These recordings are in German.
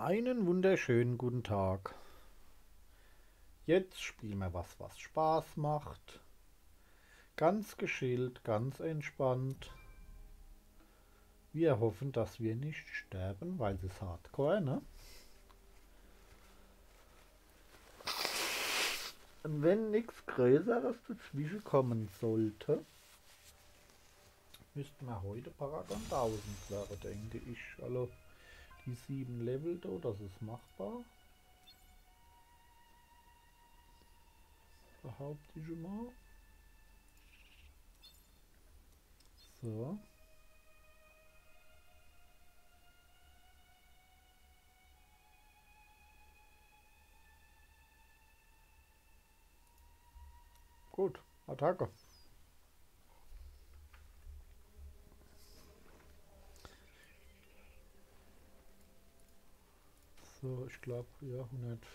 Einen wunderschönen guten Tag. Jetzt spielen wir was, was Spaß macht. Ganz geschillt, ganz entspannt. Wir hoffen, dass wir nicht sterben, weil es ist Hardcore, ne? Und wenn nichts Größeres dazwischen kommen sollte, müssten wir heute Paragon 1000 werden, denke ich. Also die sieben Level da, das ist machbar. Behaupte ich mal. So. Gut, Attacke. So, ich glaube, ja,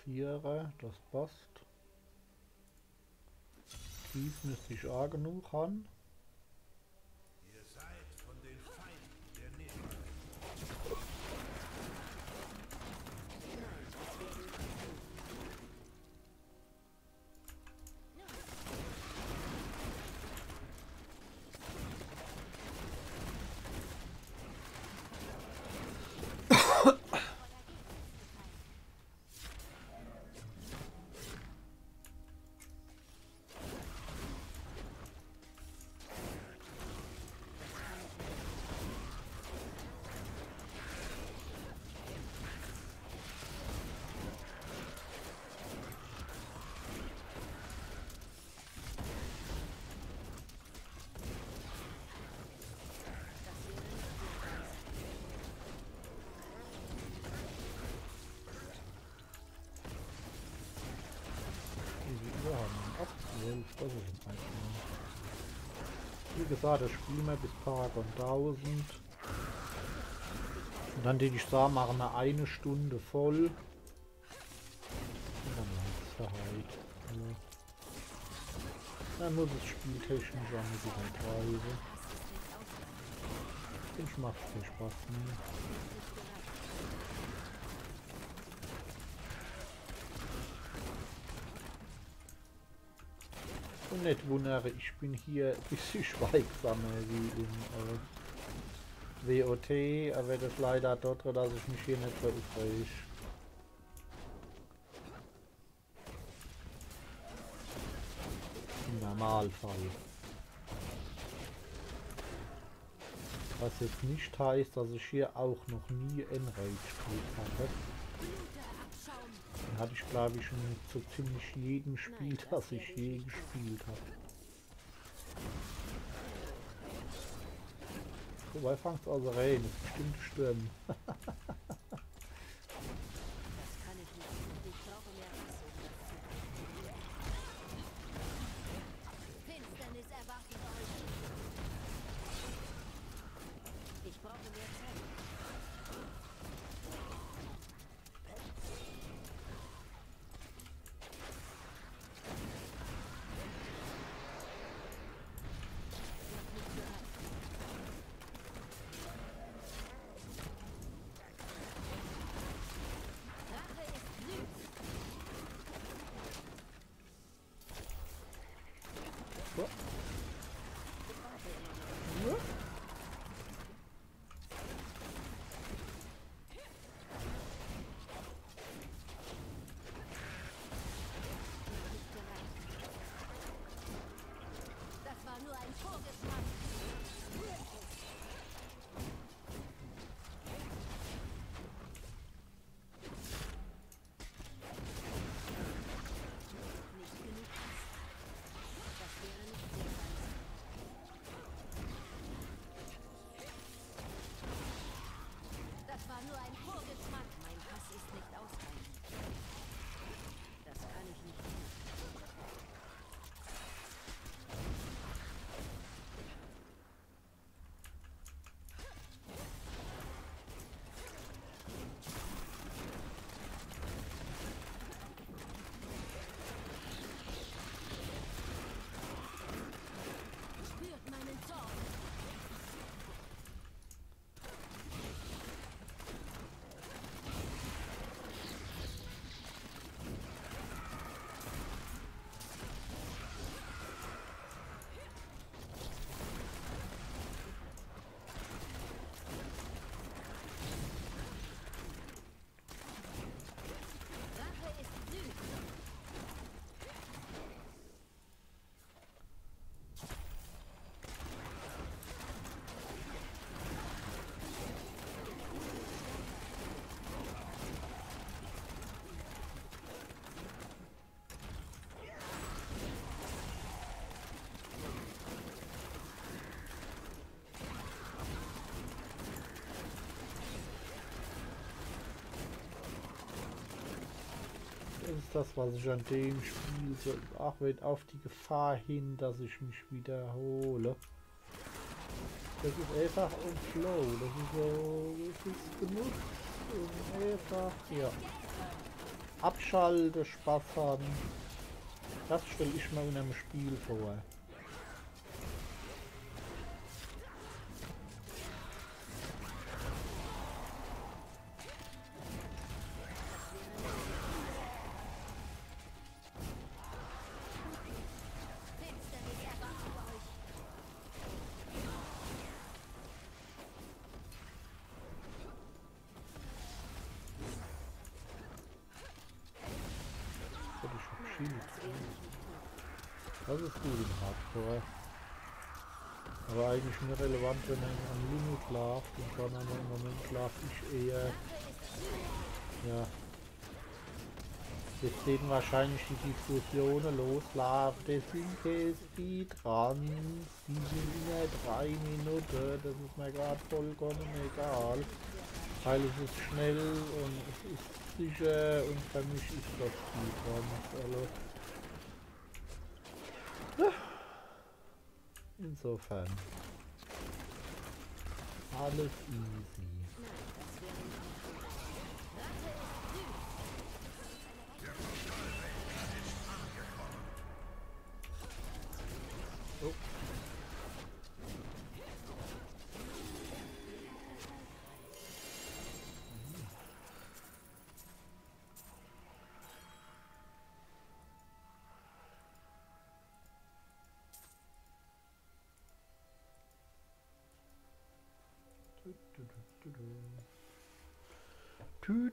104er, das passt. Kies müsste ich auch genug haben. Gesagt, das spielen wir bis Paragon 1000. Und dann den ich sah, machen wir eine Stunde voll. Und dann langt's da halt. Ja. Dann muss es spieltechnisch auch nicht übertreiben. Ich macht viel Spaß. Ne? Und nicht wundere, ich bin hier ein bisschen schweigsamer wie im äh, WOT, aber das leider dort, dass ich mich hier nicht aufreg. Im Normalfall. Was jetzt nicht heißt, dass ich hier auch noch nie Enrage gespielt habe hatte ich glaube ich schon so ziemlich jedem Spiel, das ich je gespielt habe. Wobei fangst also rein, ist bestimmt Sturm. ist das, was ich an dem Spiel so, auch auf die Gefahr hin, dass ich mich wiederhole. Das ist einfach ein Flow, das ist so, das ist genug und einfach, ja. Abschalte, Spaß haben. Das stelle ich mir in einem Spiel vor. Nur relevant, wenn man am Limit läuft und dann aber im Moment laufe ich eher ja Jetzt sehen wahrscheinlich die Diskussionen loslaufen. Das sind KSP dran. Die sind drei Minuten. Das ist mir gerade vollkommen egal. Weil es ist schnell und es ist sicher und für mich ist das Speedrun. Also Insofern. Alles easy.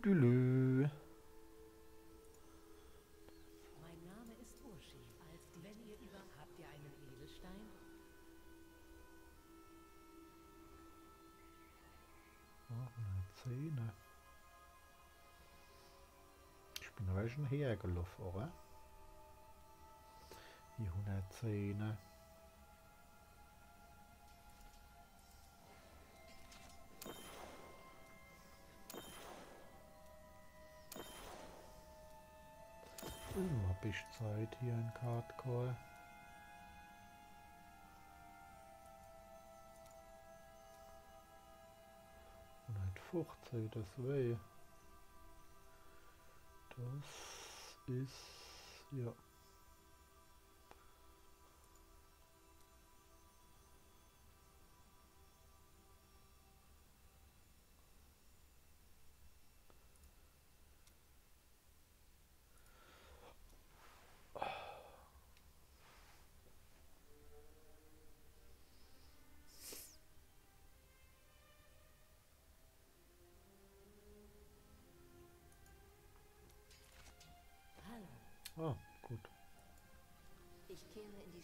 Tüdelü. Mein Name ist Urshi. Als wenn ihr über habt ihr einen Edelstein? Ach, eine Zähne. Ich bin aber schon hergelaufen, oder? Die 100 Zähne. Uh, hab ich Zeit hier in Hardcore. Hundertfünfzig, das weh. Das ist ja.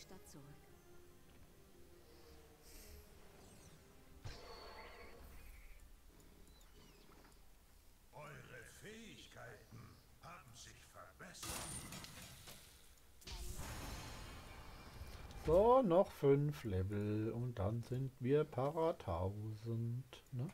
Stadt zurück. Eure Fähigkeiten haben sich verbessert. So, noch fünf Level und dann sind wir para 1000. Ne?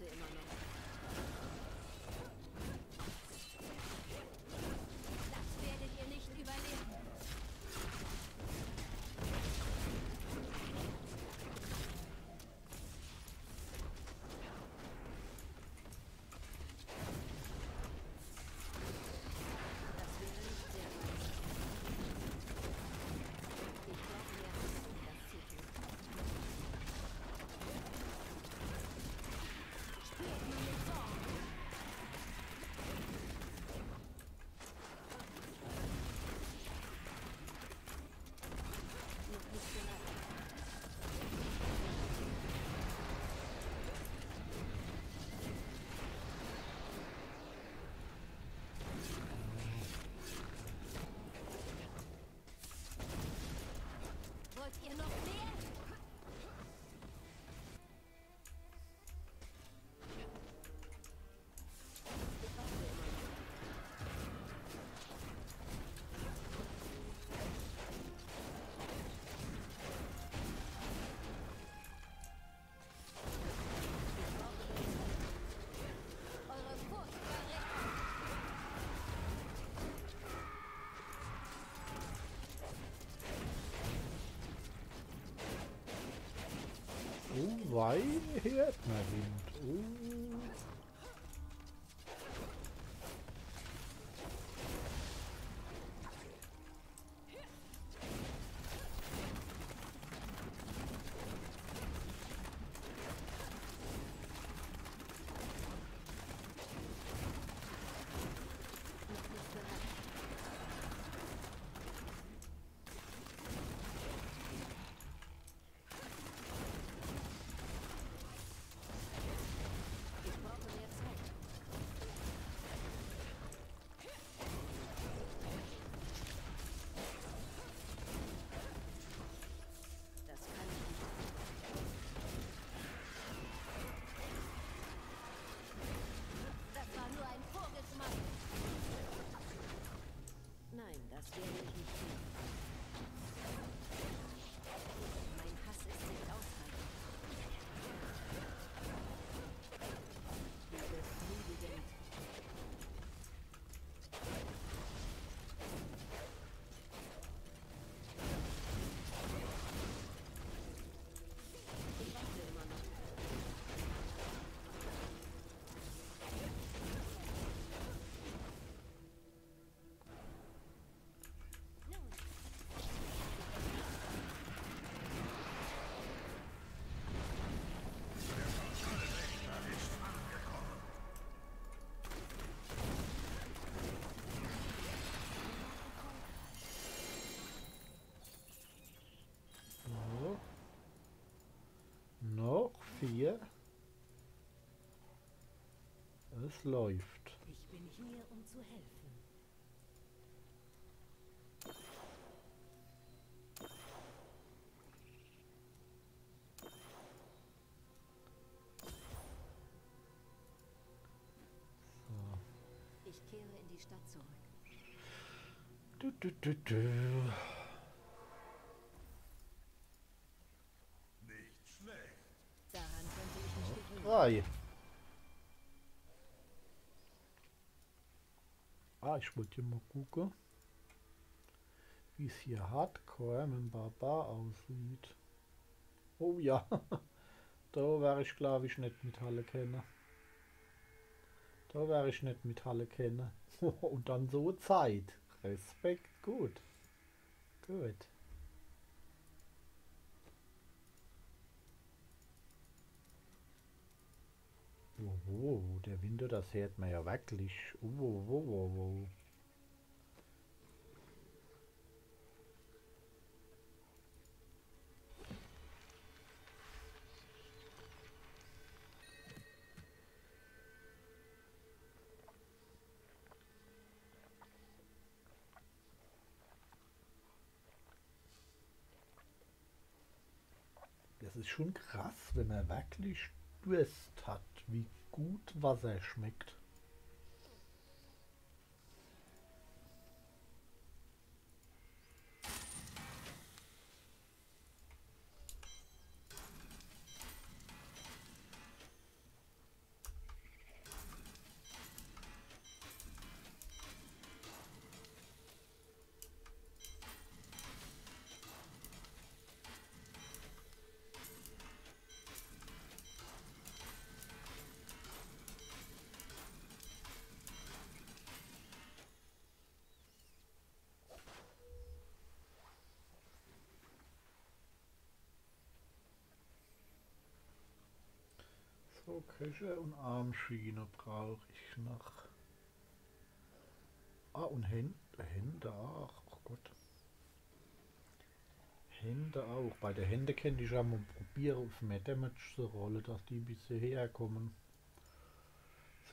it in my. 2 hört man Wind. Oh. Noch nicht bereit. Ich brauche mehr Zeit. Das kann ich nicht. Das war nur ein Vorgeschmack. Nein, das vier. Es läuft. Ich bin hier, um zu helfen. ich kehre in die Stadt zurück. Du, du, du, du. Nicht schlecht. Daran könnte ich Drei. Ah, ich wollte mal gucken, wie es hier Hardcore mit dem Barbar aussieht. Oh ja, da wäre ich glaube ich nicht mit Halle kennen. Da wäre ich nicht mit Halle kennen. Und dann so Zeit. Respekt, gut. Gut. Oh, der Winter, das hört man ja wirklich. Oh, oh, oh, oh, oh. Das ist schon krass, wenn man wirklich Durst hat, wie gut Wasser schmeckt. So, Köche und Armschiene brauche ich noch. Ah, und Hände, Hände auch. Oh Gott. Hände auch. Bei der Hände könnte ich ja mal probieren, auf mehr Damage zu rollen, dass die ein bisschen herkommen.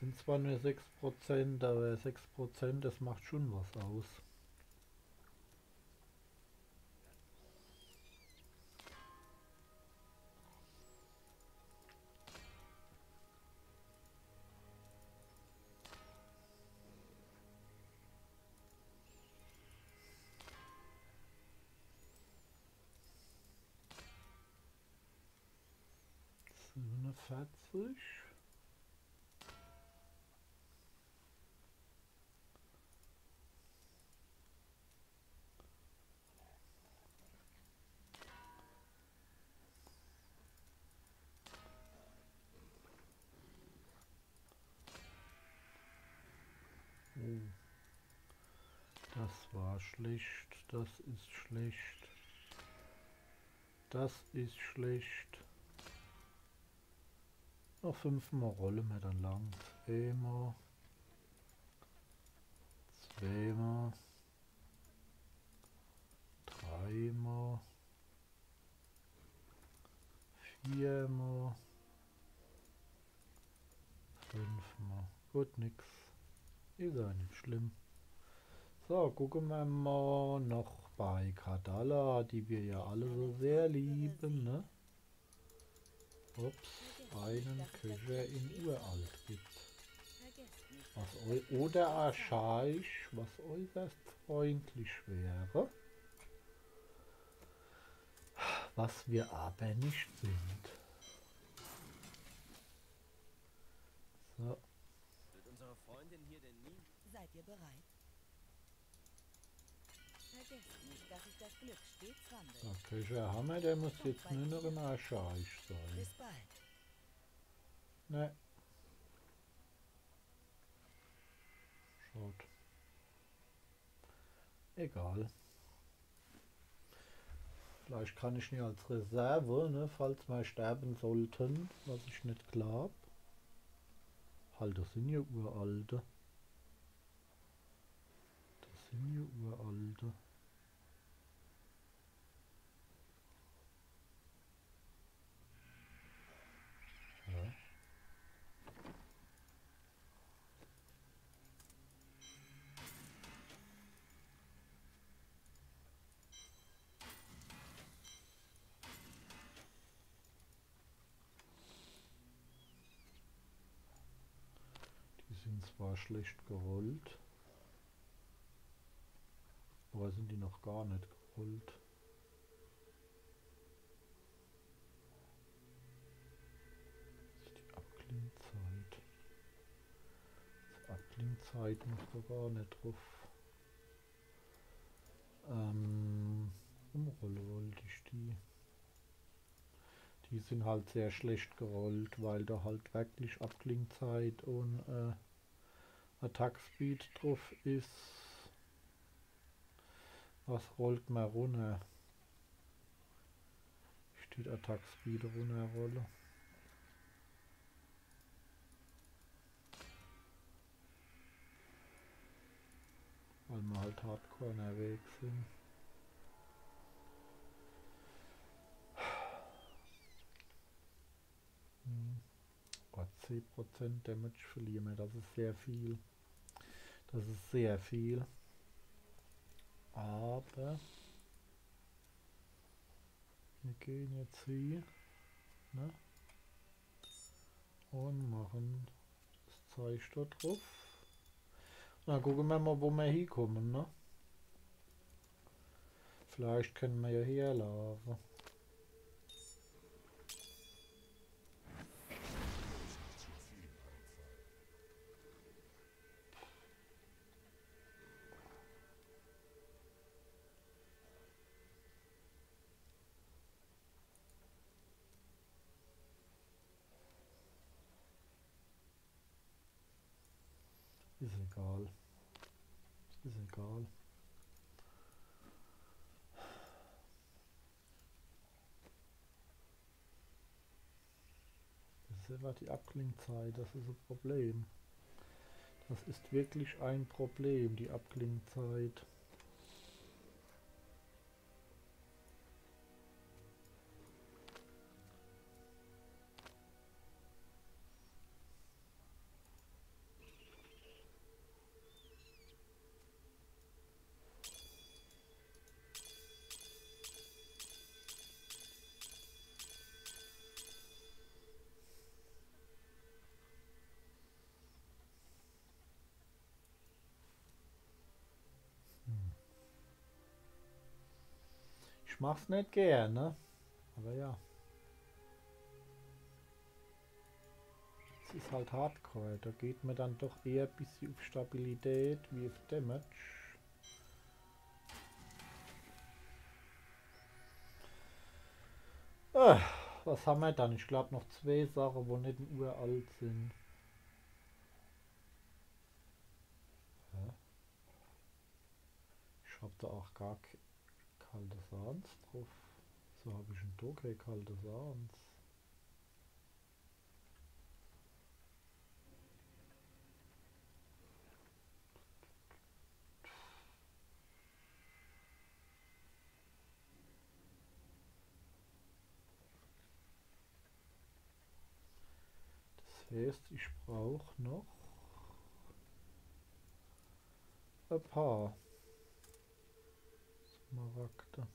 Sind zwar nur 6%, aber 6% das macht schon was aus. 40. Das war schlecht, das ist schlecht, das ist schlecht. Noch fünfmal rollen wir dann lang. Einmal. Zweimal. Dreimal. Viermal. Fünfmal. Gut, nix. Ist ja nicht schlimm. So, gucken wir mal noch bei Kadala, die wir ja alle so sehr lieben, ne? Ups, einen Köcher in Uralt nicht, Was oder archaisch, was äußerst freundlich wäre. Was wir aber nicht sind. So, Wird unsere Freundin hier denn nie? seid ihr bereit? Vergesst nicht, dass sich das Glück stets wandelt. der Köcher Hammer, der muss jetzt nur noch in archaisch sein. Bis bald. Ne. Schaut. Egal. Vielleicht kann ich nicht als Reserve, ne, falls wir sterben sollten, was ich nicht glaube. Halt, das sind ja uralte. Das sind ja uralte. Ja. Die schlecht gerollt, aber sind die noch gar nicht gerollt. Das ist die Abklingzeit. Die Abklingzeit muss da gar nicht drauf. Ähm, umrollen wollte ich die. Die sind halt sehr schlecht gerollt, weil da halt wirklich Abklingzeit und äh, Attack Speed drauf ist. Was rollt man runter? Steht Attack Speed runterrolle. Weil wir halt hardcore unterwegs sind. Hm. Oh, 10% Damage verlieren wir, das ist sehr viel. Das ist sehr viel. Aber wir gehen jetzt hier ne? und machen das Zeichen da drauf. Dann gucken wir mal, wo wir hinkommen. Ne? Vielleicht können wir ja herlaufen. Ist egal. Ist egal. Das ist einfach die Abklingzeit, das ist ein Problem. Das ist wirklich ein Problem, die Abklingzeit. Ich mach's nicht gern, ne? Aber ja. Es ist halt Hardcore. Da geht mir dann doch eher ein bisschen auf Stabilität wie auf Damage. Ah, was haben wir dann? Ich glaube noch zwei Sachen, wo nicht uralt sind. Ich habe da auch gar ke- kalte Sahns drauf. So habe ich ein Doke kalte Sahns. Das heißt, ich brauche noch ein paar мавакта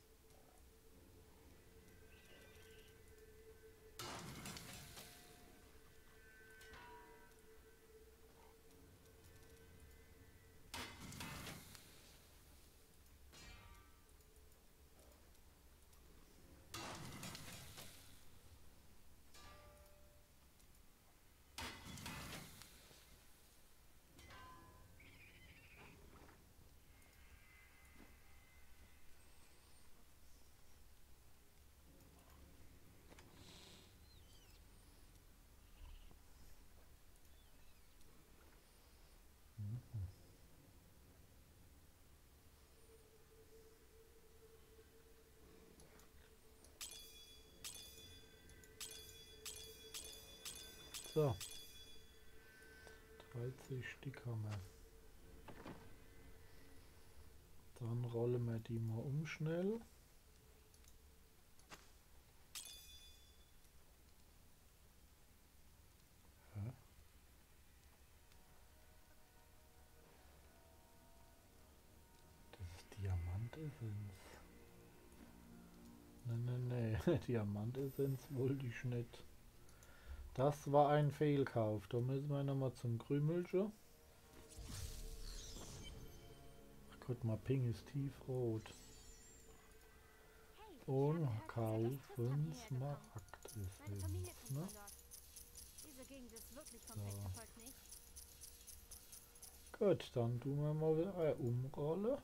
So. 30 Stück haben wir. Dann rollen wir die mal um schnell. Hä? Das ist Diamantessenz. Nee, nee, nee. Diamantessenz wollte ich nicht. Das war ein Fehlkauf. Da müssen wir nochmal zum Krümelchen. Ach Gott, mal Ping ist tiefrot. Und kaufen. Ne? Gegend ist So. komplett verfolgt nicht. Gut, dann tun wir mal wieder eine Umrolle.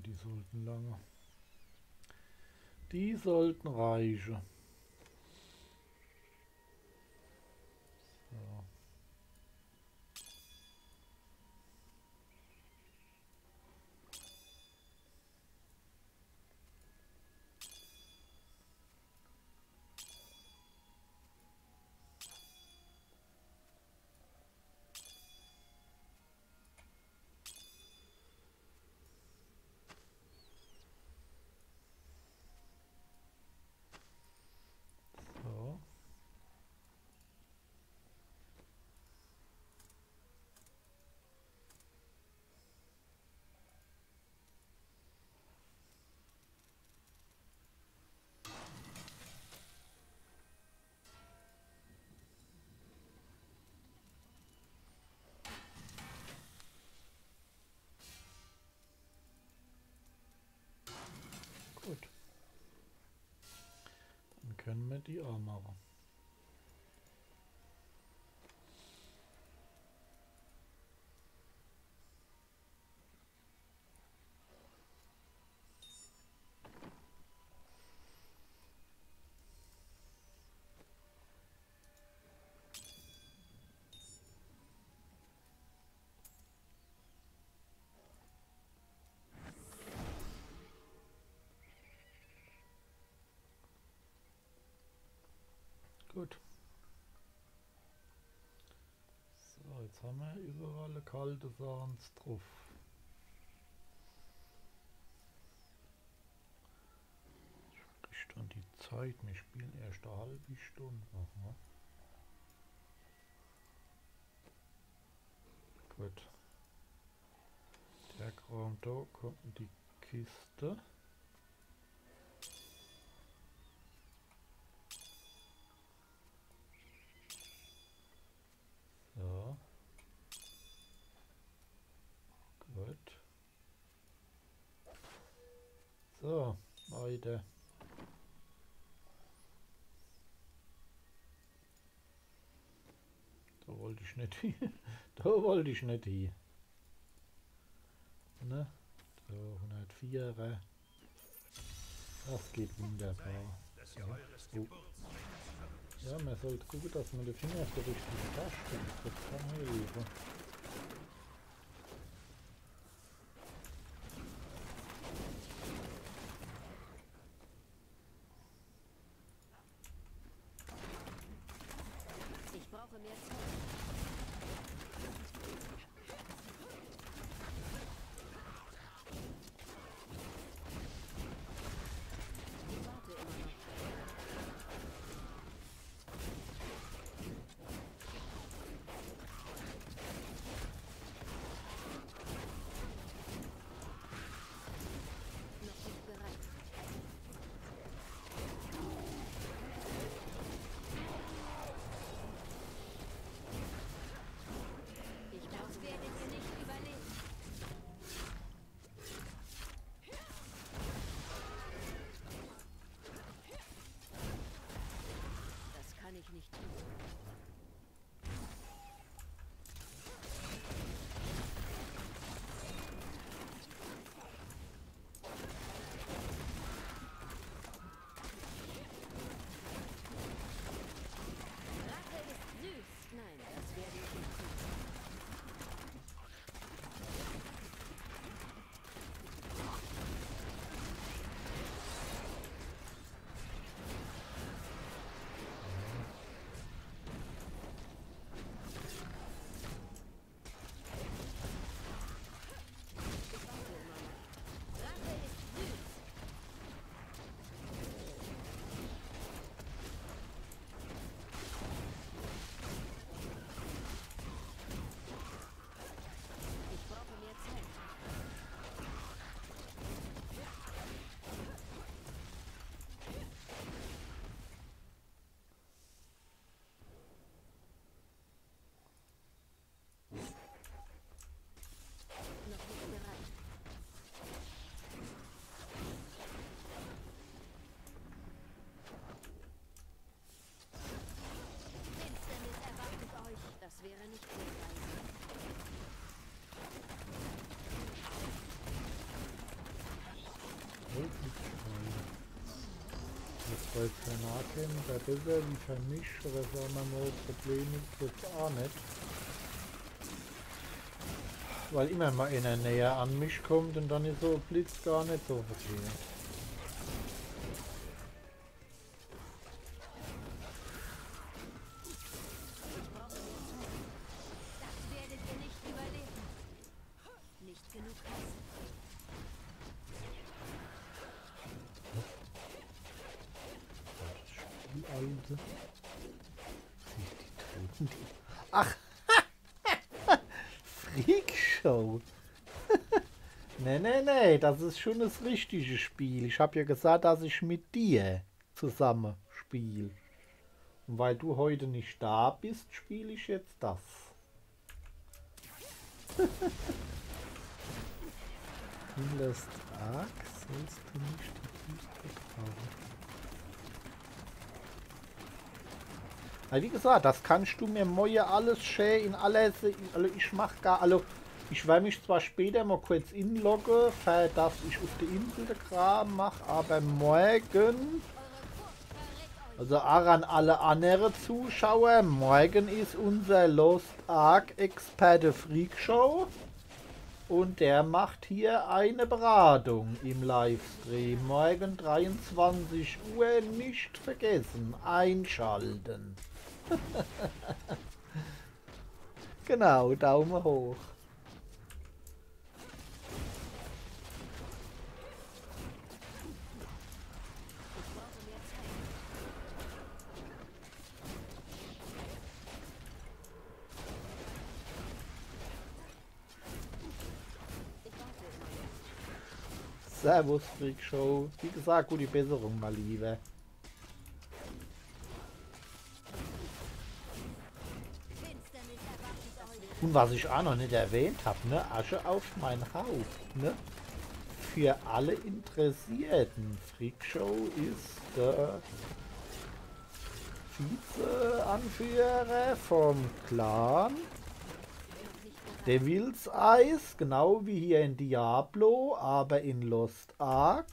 Die sollten lange. Die sollten reichen. So. So. Gut. Dann haben wir überall kalte Sahns drauf. Ich dann die Zeit, wir spielen erst eine halbe Stunde. Aha. Gut. Der Raum da kommt in die Kiste. So. Gut. So, Leute. Da wollte ich nicht hin. Da wollte ich nicht hin. Ne? So, 104. Das geht wunderbar. eures Oh. Ja, man sollte gucken, dass man den Finger auf der richtigen Taste hat. Das kann helfen. Jetzt bei Fernaken, da ist er wie vermischt, oder sagen wir mal, Probleme jetzt auch nicht. Weil immer mal einer näher an mich kommt und dann ist so ein Blitz gar nicht so verkehrt. Ist schon das richtige Spiel. Ich habe ja gesagt, dass ich mit dir zusammen spiele. Und weil du heute nicht da bist, spiele ich jetzt das. Lässt arg, sollst du nicht die Büste tragen. Ja, wie gesagt, das kannst du mir moje alles schön in alles. Also ich mach gar, also ich werde mich zwar später mal kurz inloggen, für dass ich auf der Insel den Kram mache, aber morgen, also auch an alle anderen Zuschauer, morgen ist unser Lost Ark Experte Freak Show und der macht hier eine Beratung im Livestream. Morgen 23 Uhr nicht vergessen, einschalten. Genau, Daumen hoch. Servus, Freak Show. Wie gesagt, gute Besserung, mal Liebe. Und was ich auch noch nicht erwähnt habe, ne? Asche auf mein Haupt, ne? Für alle Interessierten, Freakshow ist der Vize-Anführer vom Clan Devil's Eyes, genau wie hier in Diablo, aber in Lost Ark.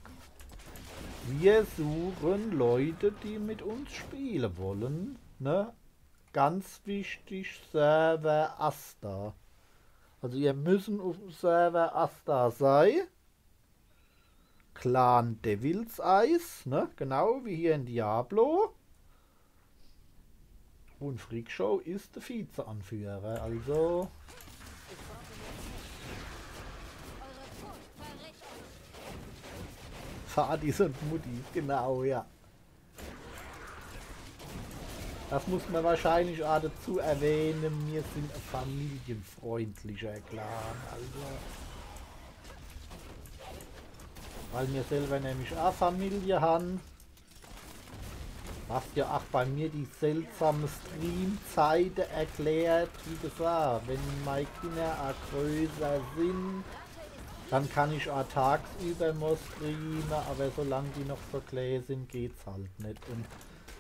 Wir suchen Leute, die mit uns spielen wollen, ne? Ganz wichtig, Server Asta. Also ihr müssen auf dem Server Asta sein. Clan Devil's Eyes, ne? Genau wie hier in Diablo. Und Freakshow ist der Vizeanführer, also Fadis und Muttis, genau, ja. Das muss man wahrscheinlich auch dazu erwähnen, wir sind ein familienfreundlicher Clan, also. Weil wir selber nämlich auch Familie haben. Was ja auch bei mir die seltsame Streamzeiten erklärt, wie gesagt, wenn meine Kinder auch größer sind, dann kann ich auch tagsüber mal streamen, aber solange die noch so klein sind, geht's halt nicht. Und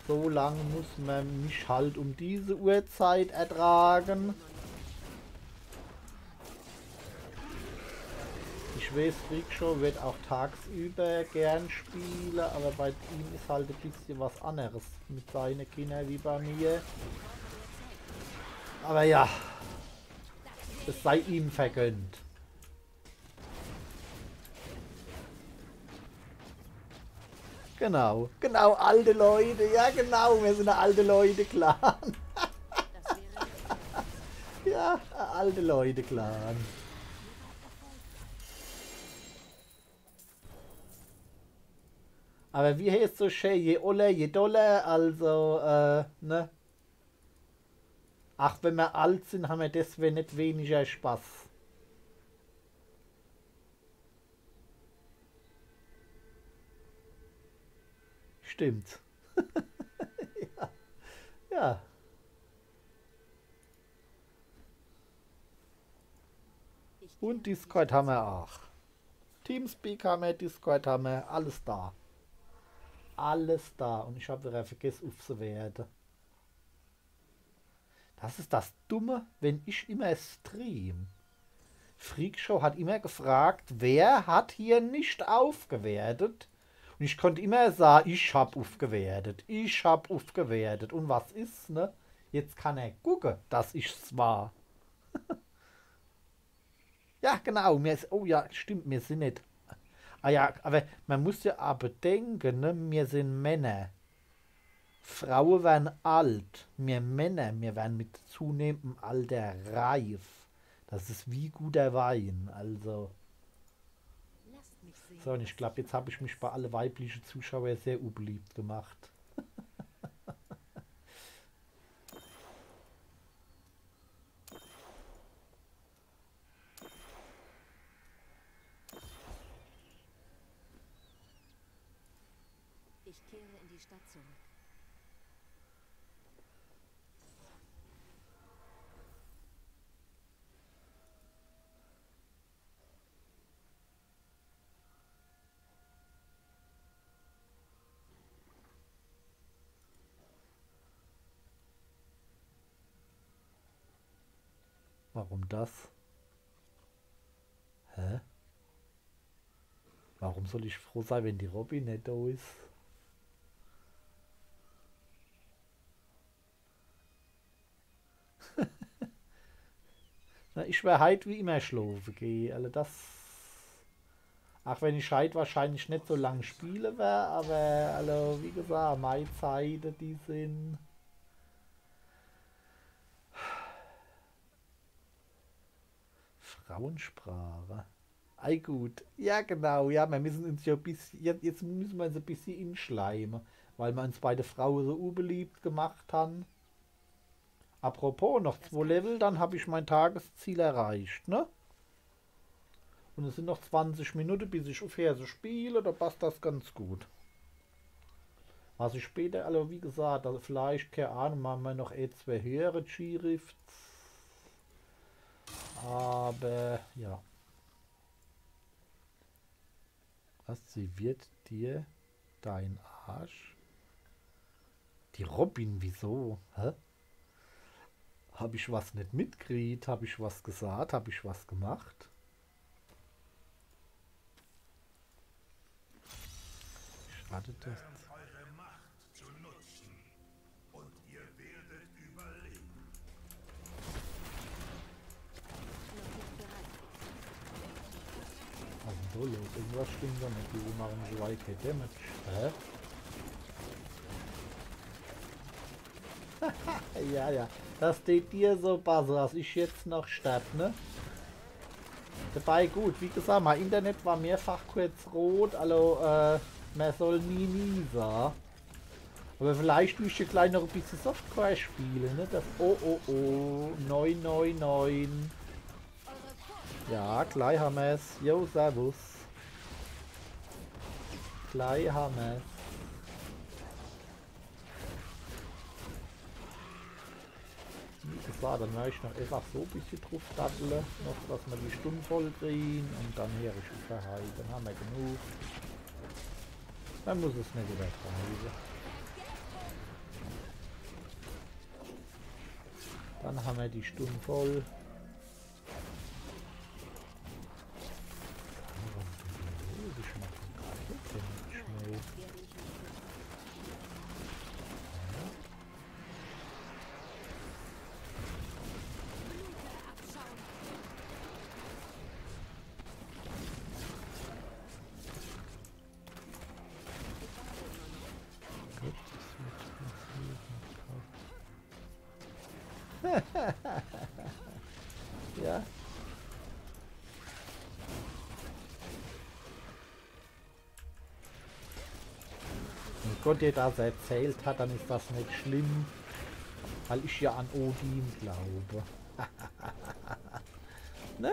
so lange muss man mich halt um diese Uhrzeit ertragen. Ich weiß, Freakshow wird auch tagsüber gern spielen, aber bei ihm ist halt ein bisschen was anderes mit seinen Kindern wie bei mir. Aber ja, es sei ihm vergönnt. Genau, genau, alte Leute, ja genau, wir sind alte Leute Clan. Das wäre Ja, alte Leute Clan. Aber wie heißt so schön, je oller, je doller, also, äh, ne? Ach, wenn wir alt sind, haben wir deswegen nicht weniger Spaß. Stimmt. ja. ja. Und Discord haben wir auch. Teamspeak haben wir, Discord haben wir, alles da. Alles da. Und ich habe wieder vergessen aufzuwerten. Das ist das Dumme, wenn ich immer stream. Freakshow hat immer gefragt, wer hat hier nicht aufgewertet? Und ich konnte immer sagen, ich habe aufgewertet, ich habe aufgewertet. Und was ist, ne? Jetzt kann er gucken, dass ich's war. Ja, genau. Mir ist, oh ja, stimmt, wir sind nicht. Ah ja, aber man muss ja auch bedenken, ne, wir sind Männer. Frauen werden alt. Wir Männer, wir werden mit zunehmendem Alter reif. Das ist wie guter Wein. Also. So, und ich glaube, jetzt habe ich mich bei alle weiblichen Zuschauer sehr unbeliebt gemacht. Ich kehre in die Stadt zurück. Warum das? Hä? Warum soll ich froh sein, wenn die Robin nicht da ist? Na, ich werde heute wie immer schlafen gehen. Also das. Auch wenn ich heute wahrscheinlich nicht so lange spielen werde, aber also, wie gesagt, meine Zeiten, die sind. Frauensprache. Ei gut. Ja genau, ja, wir müssen uns ja ein bisschen, jetzt, müssen wir uns ein bisschen inschleimen, weil wir uns beide Frauen so unbeliebt gemacht haben. Apropos, noch zwei Level, dann habe ich mein Tagesziel erreicht, ne? Und es sind noch 20 Minuten, bis ich auf Verse spiele, da passt das ganz gut. Was ich später, also wie gesagt, also vielleicht, keine Ahnung, machen wir noch eh zwei höhere G-Rifts. Aber, ja. Was, sie wird dir dein Arsch? Die Robin, wieso? Hä? Habe ich was nicht mitgekriegt? Habe ich was gesagt? Habe ich was gemacht? Schade, das. Da los? Irgendwas stimmt da nicht. Wieso machen sie Wildcat Damage? Hä? ja, ja. Das steht dir so passen, dass ich jetzt noch sterbe, ne? Dabei gut, wie gesagt, mein Internet war mehrfach kurz rot, also äh, man soll nie nie sagen. Aber vielleicht durch ein klein noch ein bisschen Softcore spielen, ne? Das oh oh oh 999. Ja, gleich haben wir es. Jo, servus. Es. Wie gesagt, dann werde noch einfach so ein bisschen drauf datteln, noch dass wir die Stunde voll kriegen und dann höre ich wieder heim. Dann haben wir genug. Dann muss es nicht übertreiben. Dann haben wir die Stunde voll. Gott dir das erzählt hat, dann ist das nicht schlimm, weil ich ja an Odin glaube. ne?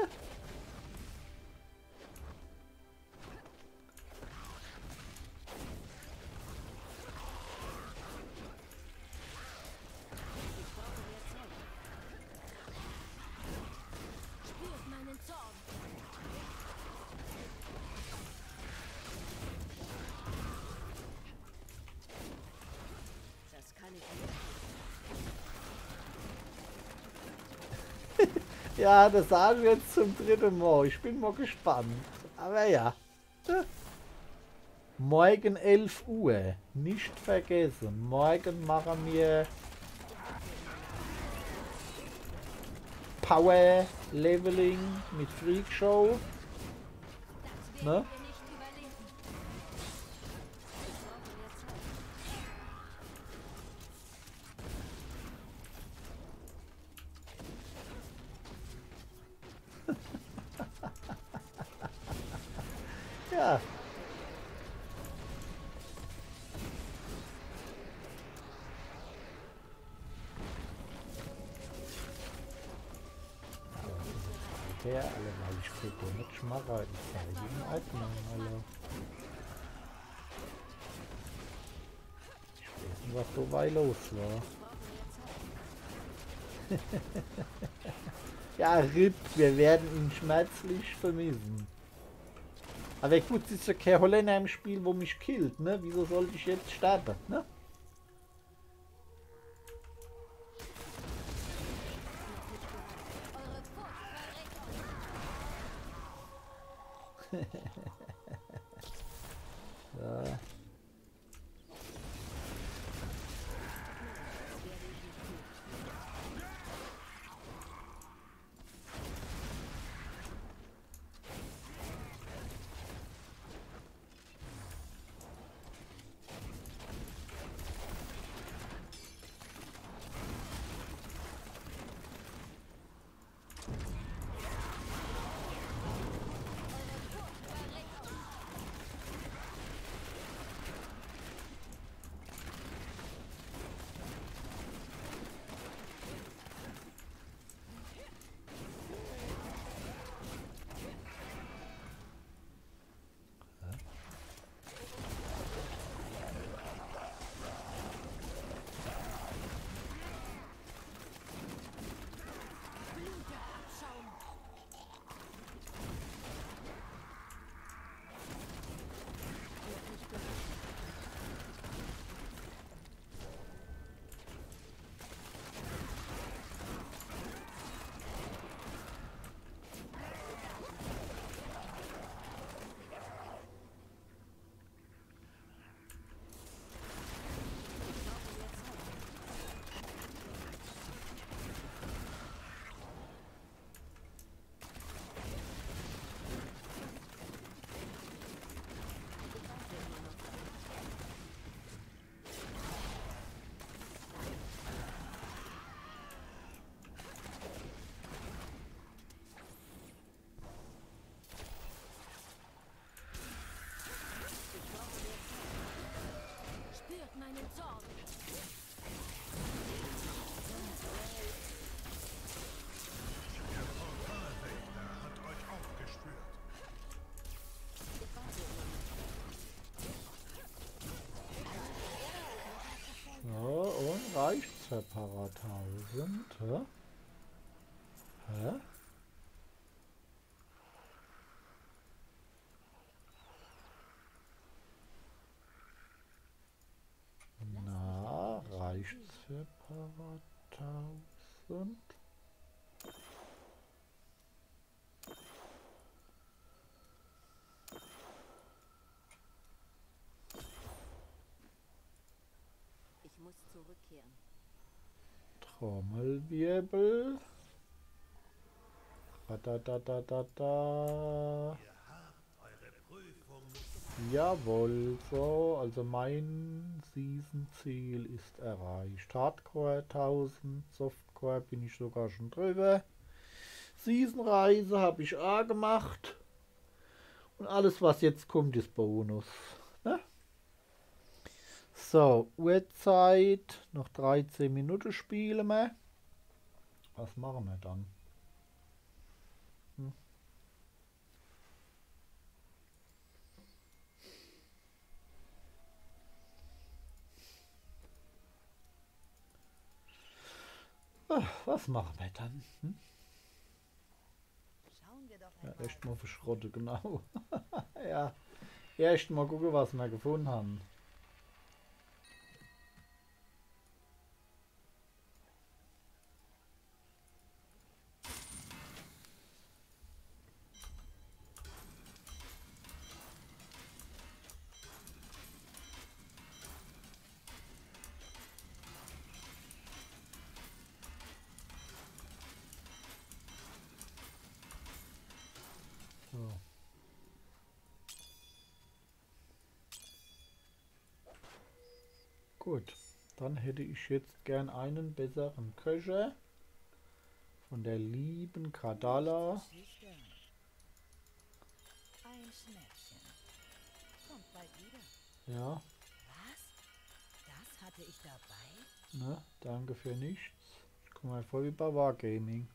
Ja, das sagen wir jetzt zum dritten Mal. Ich bin mal gespannt. Aber ja. Morgen 11 Uhr. Nicht vergessen. Morgen machen wir Power Leveling mit Freak Show. Ne? Weit los war. ja, RIP, wir werden ihn schmerzlich vermissen. Aber gut, es ist ja kein Holländer im Spiel, wo mich killt, ne? Wieso sollte ich jetzt sterben, ne? Reicht's für Para 1000. Hä? Hä? Na, reicht's für Para 1000? Ich muss zurückkehren. Trommelwirbel. Da-da-da-da-da. Eure Prüfung Jawohl, so, also mein Season-Ziel ist erreicht. Hardcore 1000, Softcore bin ich sogar schon drüber. Season-Reise habe ich A gemacht. Und alles, was jetzt kommt, ist Bonus. So, Uhrzeit. Noch 13 Minuten spielen wir. Was machen wir dann? Hm. Was machen wir dann? Hm? Schauen wir doch Ja, echt mal verschrotten, genau. ja. echt mal gucken, was wir gefunden haben. Gut, dann hätte ich jetzt gern einen besseren Köcher von der lieben Kadala. Ja, Was? Das hatte ich dabei? ne, danke für nichts. Ich komme mir vor wie bei Wargaming.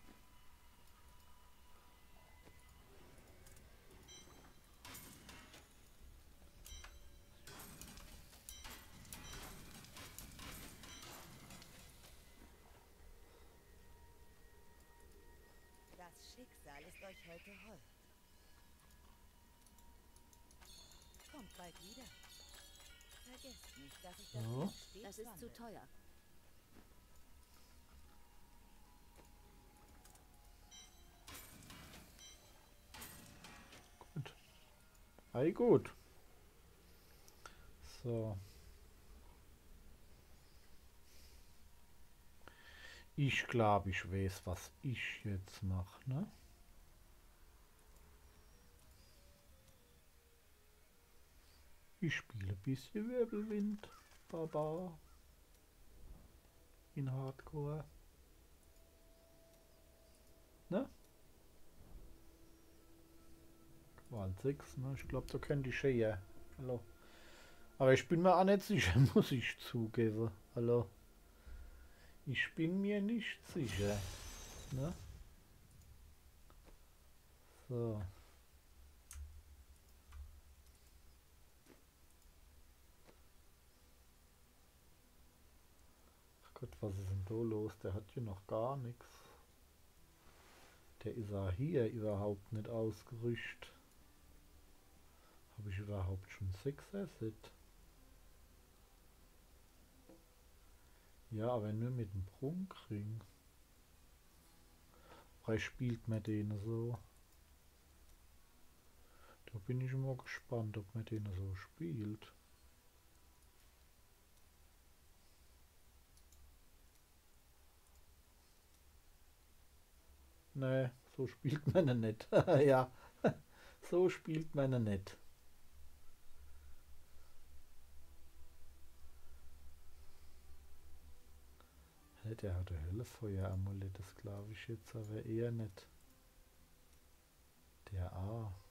Ich das ist zu teuer. Gut. Ei gut. So. Ich glaube, ich weiß, was ich jetzt mache, ne? Ich spiele ein bisschen Wirbelwind, Baba. In Hardcore. Ne? Qual 6, ne? Ich glaube, da ich schon ja. Hallo. Aber ich bin mir auch nicht sicher, muss ich zugeben. Hallo. Ich bin mir nicht sicher. Ne? So. Gott, was ist denn da los? Der hat hier noch gar nichts. Der ist ja hier überhaupt nicht ausgerüstet. Habe ich überhaupt schon 6 Asset? Ja, aber nur mit dem Prunkring. Vielleicht spielt man den so. Da bin ich mal gespannt, ob man den so spielt. Nee, so spielt man ihn nicht. ja, so spielt man ihn nicht. Hä, der hat ein Höllefeuer-Amulett, das glaube ich jetzt aber eher nicht. Der A.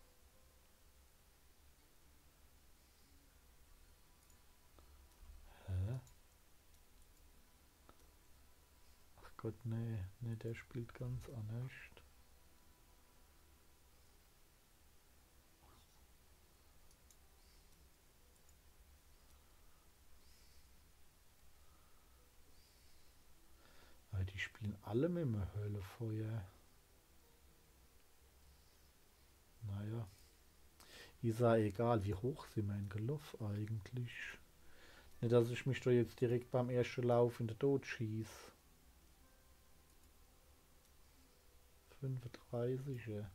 Gott, nee, nee, der spielt ganz anders. spielen alle mit dem Höllefeuer. Naja. Ist ja egal, wie hoch sind mein Geloff eigentlich. Nicht, dass ich mich da jetzt direkt beim ersten Lauf in den Tod schieß. 35, ja.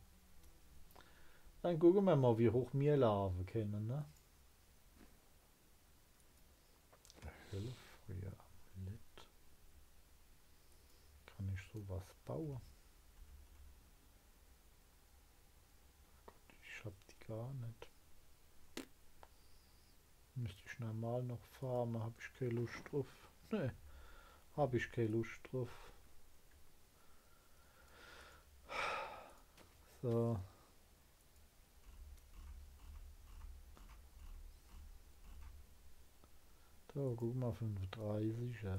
Dann gucken wir mal, wie hoch wir laufen können, ne? Höllefeuer Amulett. Kann ich sowas bauen? Ich hab die gar nicht. Müsste ich normal noch farmen, habe ich keine Lust drauf. Ne, habe ich keine Lust drauf. So. So, guck mal, 35, ja.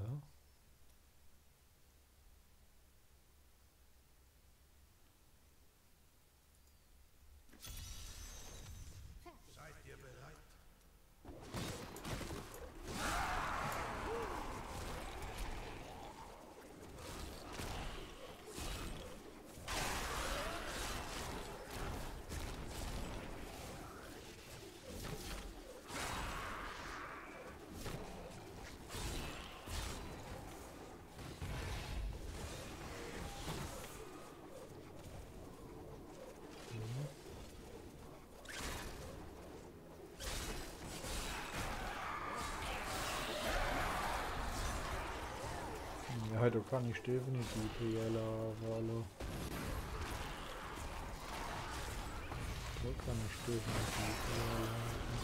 Seid ihr bereit? Ja, da kann ich definitiv hier laufen. Da kann ich definitiv hier laufen.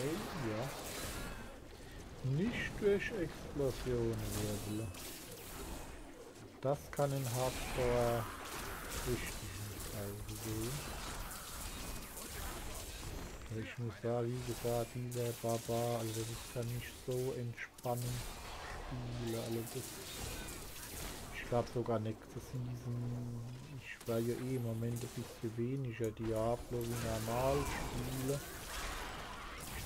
Oh ja. Nicht durch Explosionen wirbeln. Das kann in Hardcore richtig aussehen. Ich muss sagen, wie gesagt, dieser Barbar, also das kann nicht so entspannend spielen. Also das, ich glaube sogar nächste Season, ich war ja eh im Moment ein bisschen weniger Diablo wie normal spiele.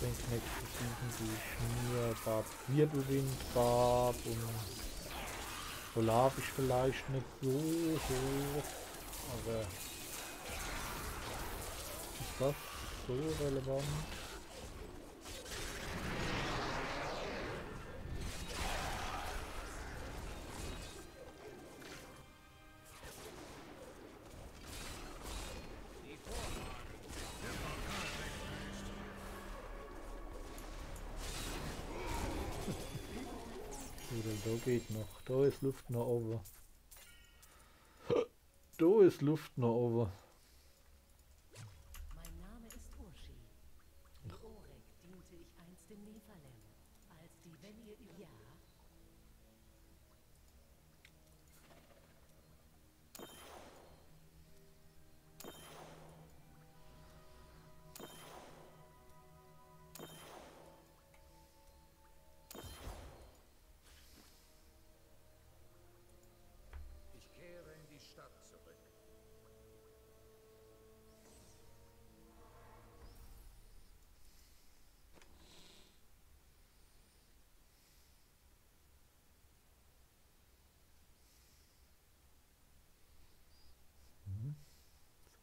Nächste Season gehe ich Barb Wirbelwind, Barb und Solar ich vielleicht nicht so hoch, aber ist das so relevant? Da ist Luft noch over. Da ist Luft noch over.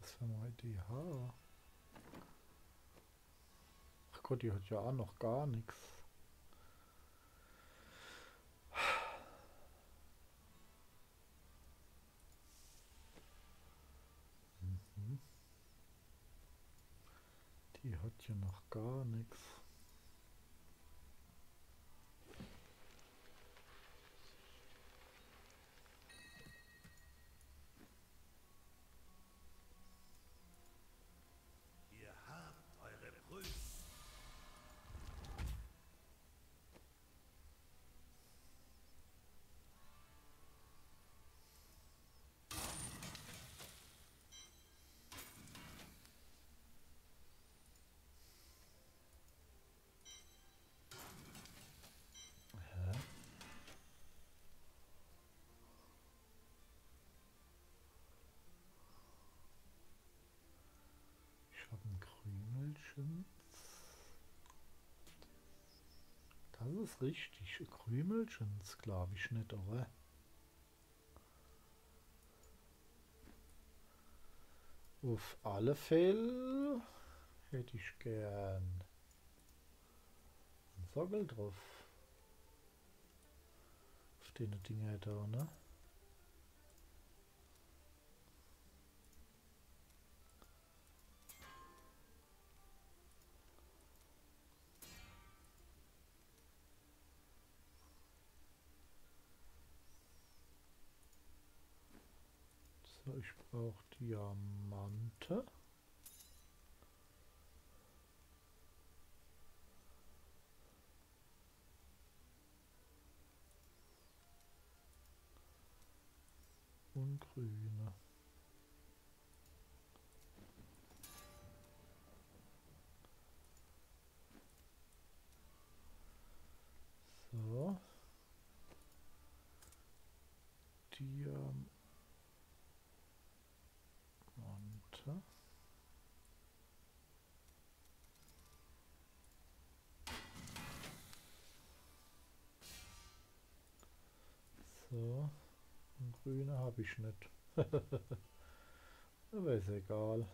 Was das für eine IDH? Ach Gott, die hat ja auch noch gar nichts. Mhm. Die hat ja noch gar nichts. Krümelchen. Das ist richtig. Krümelchens, glaube ich nicht, oder? Auf alle Fälle hätte ich gern einen Sockel drauf. Auf den Dinger da, ne? Ich brauche Diamante. Und grüne. So. Diamante. Mante. So, und grüne habe ich nicht. Aber ist egal.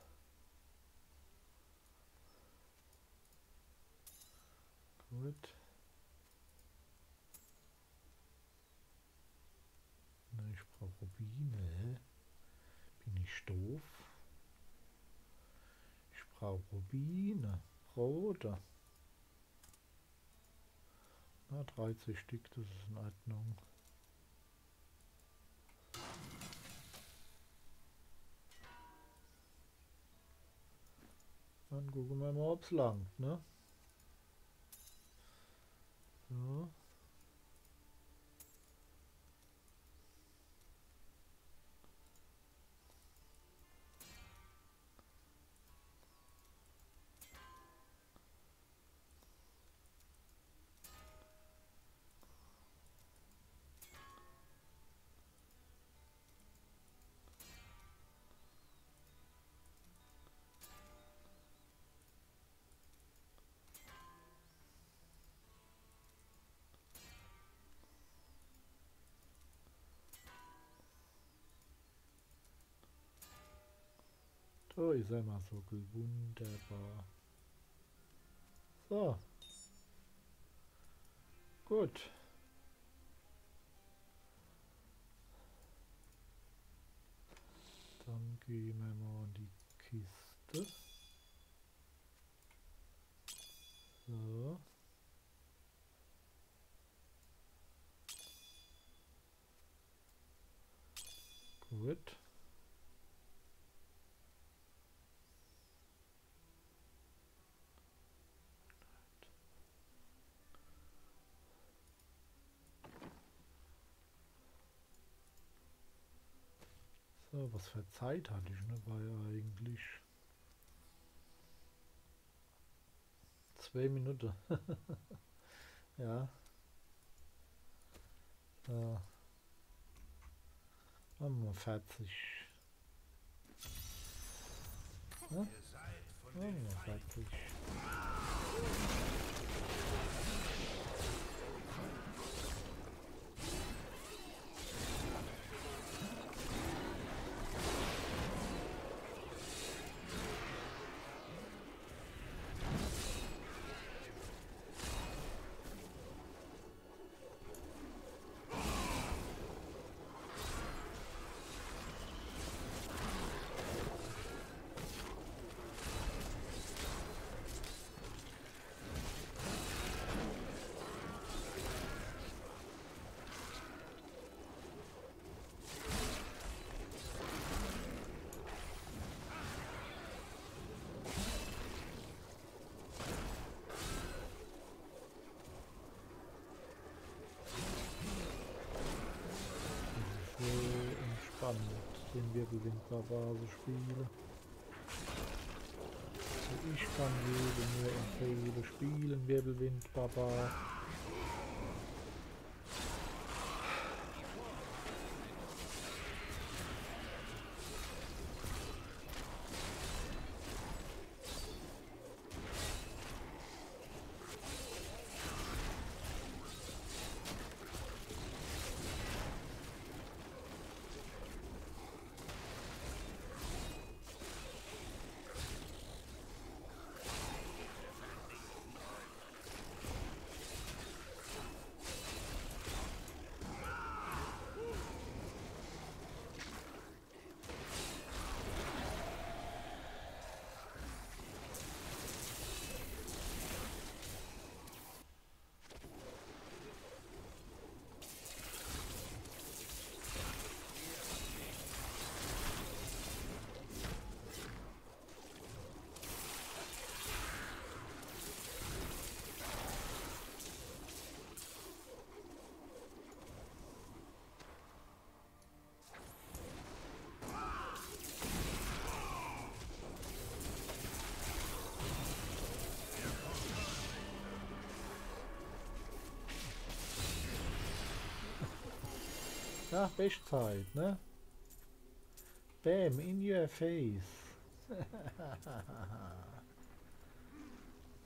Gut. Na, ich brauche Rubine. Bin ich doof? Ich brauche Rubine. Rote. Na, 30 Stück, das ist in Ordnung. Dann gucken wir mal, ob es langt, ne? So. Da ist mal so wunderbar. So. Gut. Dann gehen wir mal in die Kiste. So. Gut. So, was für Zeit hatte ich, ne? War ja eigentlich zwei Minuten. ja. So. Machen wir 40. Ja? Machen wir Feinden. 40. so entspannt, den Wirbelwind-Barbar zu spielen. Also ich kann jedem nur empfehlen, spielen Wirbelwind-Barbar. Ja, Bestzeit, ne? Bam, in your face.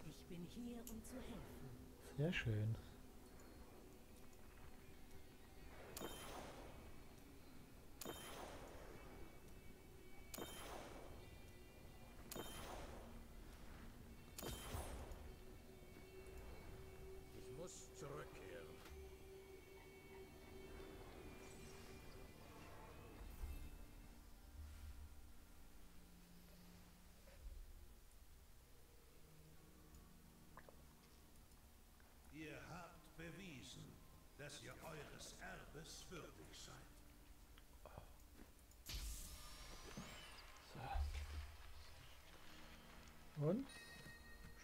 Ich bin hier, um zu helfen. Sehr schön. Dass ihr eures Erbes würdig seid. Und?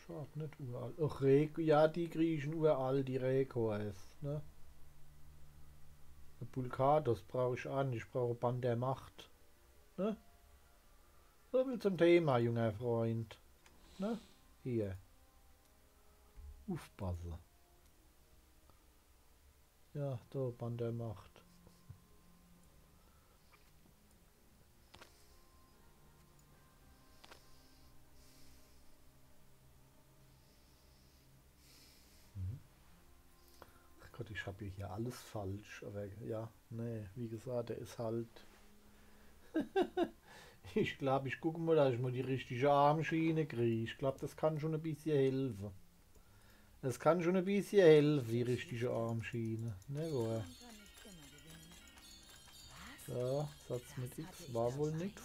Schade, nicht überall. Ach, Reko, ja, die Griechen überall, die Reko ist, ne? Bulkados brauche ich an, ich brauche Band der Macht. Ne? So viel zum Thema, junger Freund. Ne? Hier. Aufpassen. Ja, da, Band der Macht. Ach Gott, ich habe hier alles falsch. Aber ja, nee, wie gesagt, der ist halt. ich glaube, ich gucke mal, dass ich mal die richtige Armschiene kriege. Ich glaube, das kann schon ein bisschen helfen. Das kann schon ein bisschen helfen, die richtige Armschiene. Ne, gewinnen. Ja, Satz mit X war wohl nix.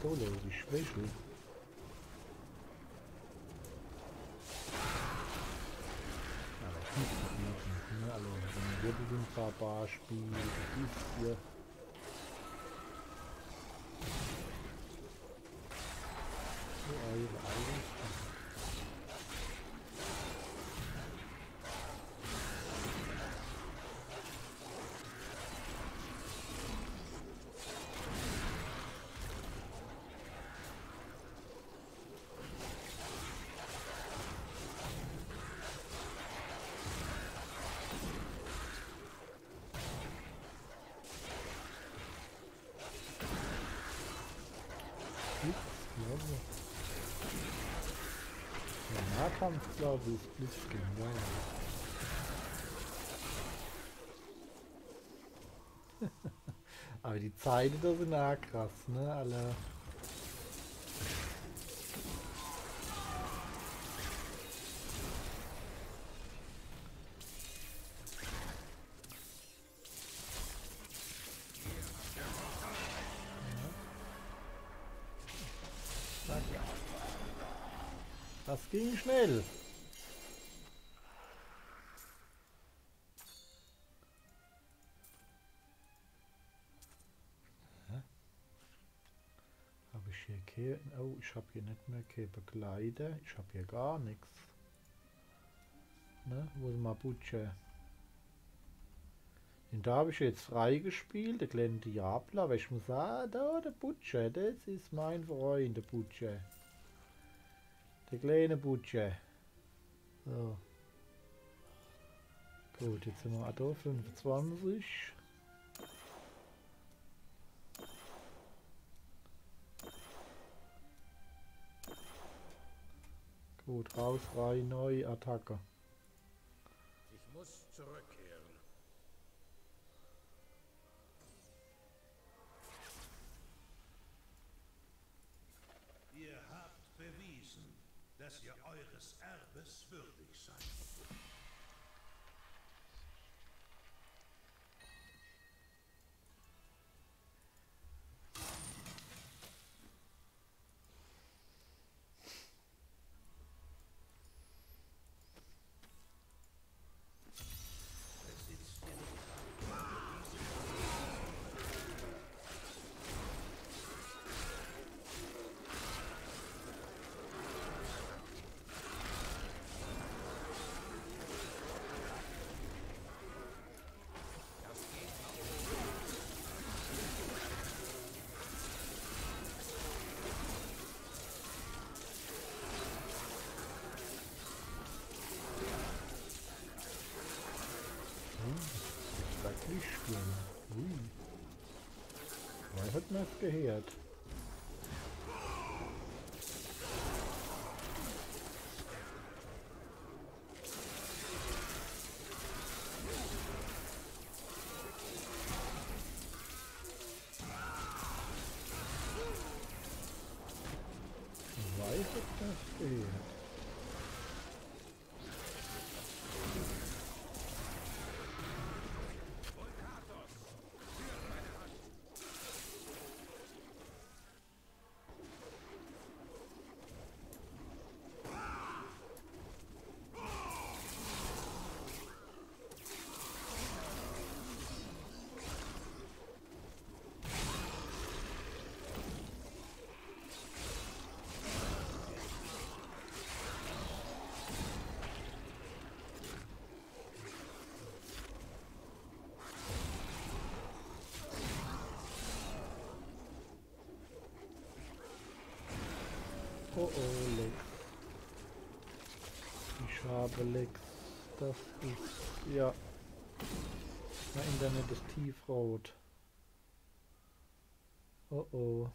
Das ist Dolo, die Schwächel. Aber ich muss das machen, ne? Also, wenn wir den Barbar spielen, ist hier. So, eure eigenen Blitz, glaube ich. Nahkampf, glaube ich, ist Blitz, genau. Aber die Zeiten da sind auch krass, ne? Alle. Schnell. Habe ich hier keine... Oh, ich habe hier nicht mehr keine Begleiter. Ich habe hier gar nichts. Ne? Wo ist Mapuche? Den da habe ich jetzt freigespielt, der kleine Diablo, aber ich muss sagen, da der Butcher, das ist mein Freund, der Butcher. Der kleine Butcher. So. Gut, jetzt sind wir da, 25. Gut, raus, rein, neu, Attacke. Ich muss zurückkehren. Das gehört? Wer hat mir das gehört? Oh oh, Lex. Ich habe Lex. Das ist. Ja. Mein Internet ist tiefrot. Oh oh.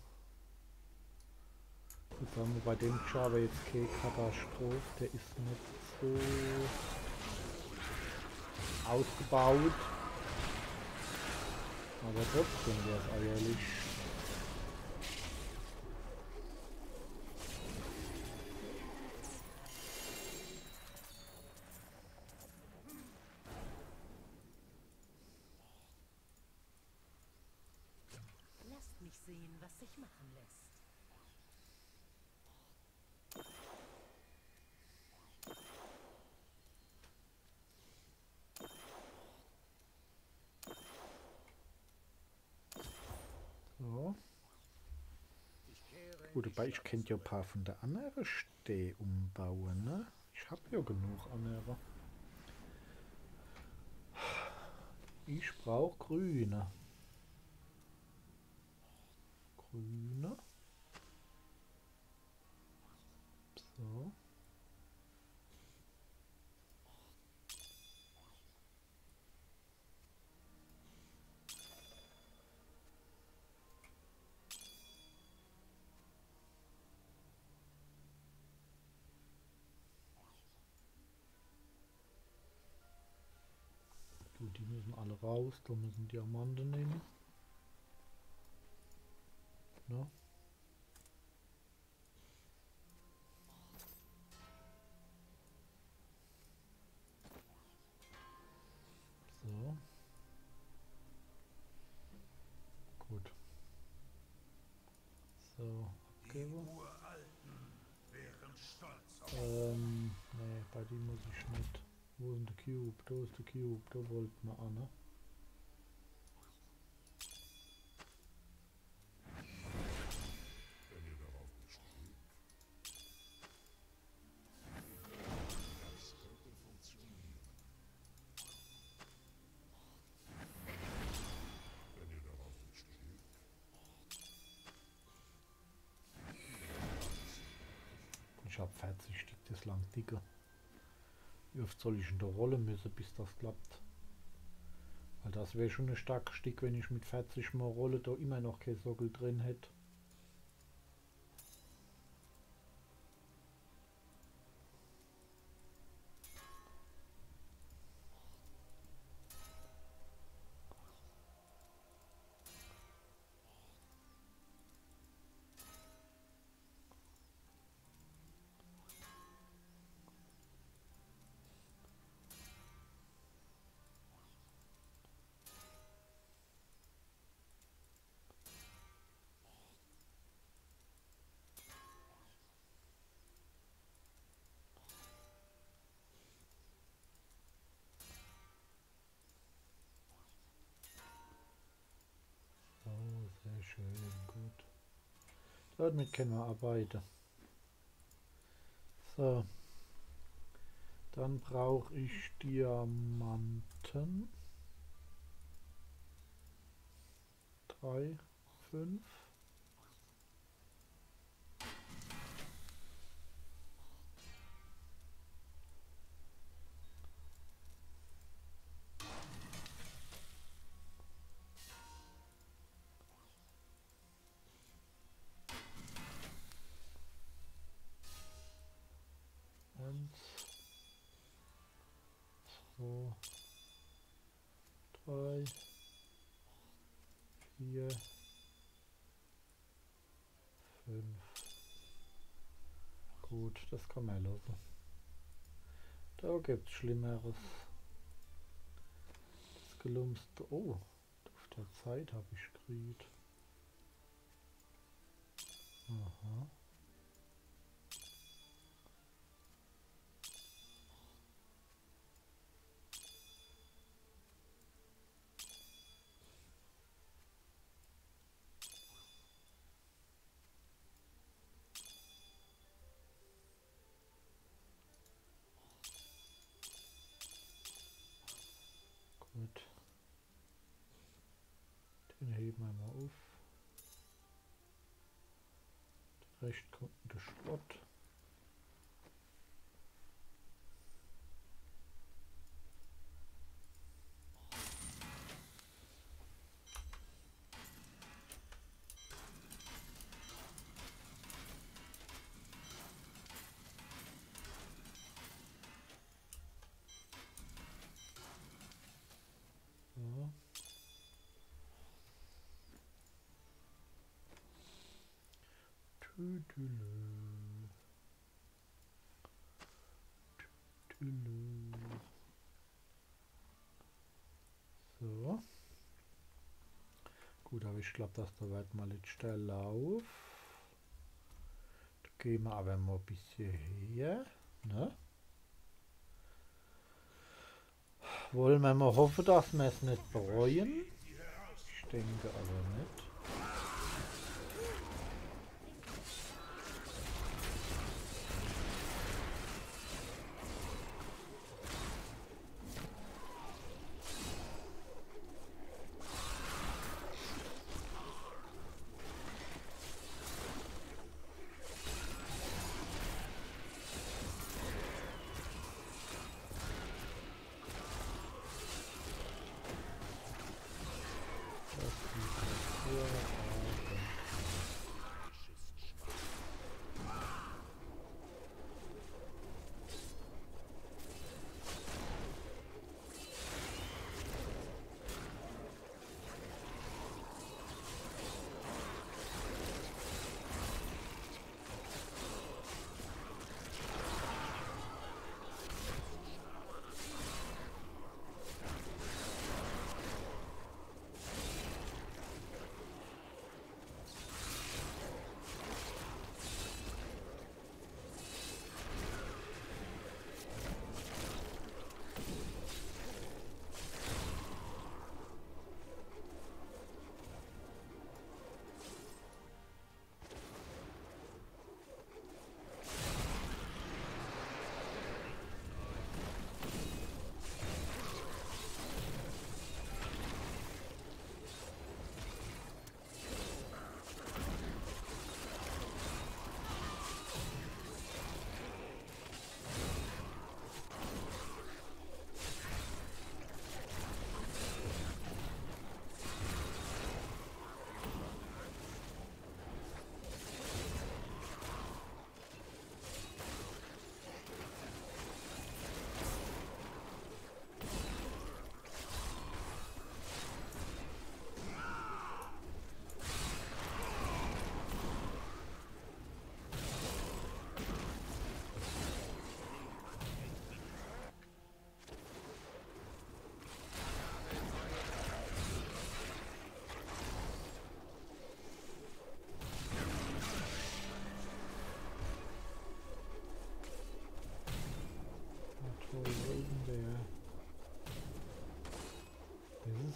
Gut, haben wir bei dem Java jetzt keine Katastrophe. Der ist nicht so ausgebaut. Aber trotzdem wäre es eierlich. Lasst mich sehen, was sich machen lässt. So. Aber ich könnte ja ein paar von der anderen Städte umbauen, ne? Ich habe ja genug andere. Ich brauche grüne. Grüne. So. Gut, die müssen alle raus, da müssen Diamanten nehmen. Ne? So. Gut. So, abgeben. Ähm, nee, bei dem muss ich nicht. Wo ist der Cube? Da ist der Cube, da wollten wir an, ne? Wie oft soll ich in der Rolle müssen, bis das klappt? Weil das wäre schon ein starkes Stück, wenn ich mit 40 mal Rolle da immer noch kein Sockel drin hätte. Damit können wir arbeiten. So. Dann brauche ich Diamanten. Drei, fünf. Das kann man lassen. Da gibt's Schlimmeres. Das gelumste. Oh, auf der Zeit habe ich gekriegt. Aha. Gut. Den heben wir mal auf. Der Rest kommt in den Schrott. So. Tüdelü. Tüdelü. So. Gut, aber ich glaube, dass da weit mal jetzt der Lauf. Da gehen wir aber mal ein bisschen her. Ne? Wollen wir mal hoffen, dass wir es nicht bereuen. Ich denke aber nicht.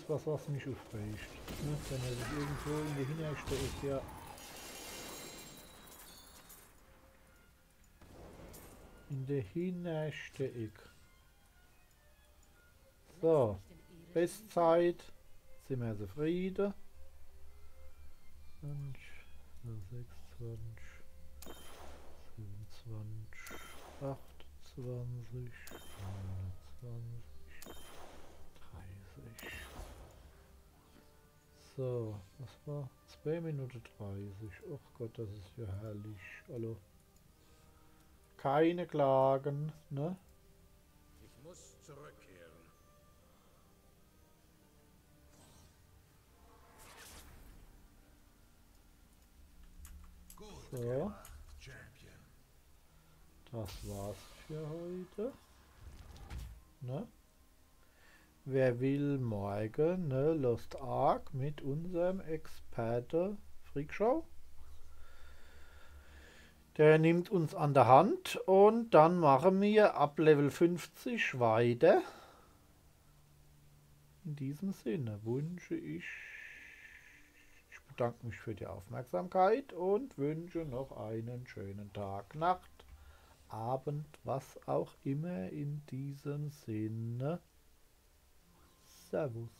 Was, was mich aufregt. Ne? Wenn er sich irgendwo in die Hinterste ist, ja. In der hinterste Eck. So, Bestzeit. Sind wir zufrieden. So, das war 2 Minuten 30. Oh Gott, das ist ja herrlich. Hallo. Keine Klagen, ne? Ich muss zurückkehren. So. Das war's für heute. Ne? Wer will morgen ne, Lost Ark mit unserem Experte Freakshow? Der nimmt uns an der Hand und dann machen wir ab Level 50 weiter. In diesem Sinne wünsche ich, ich bedanke mich für die Aufmerksamkeit und wünsche noch einen schönen Tag, Nacht, Abend, was auch immer in diesem Sinne. Servus.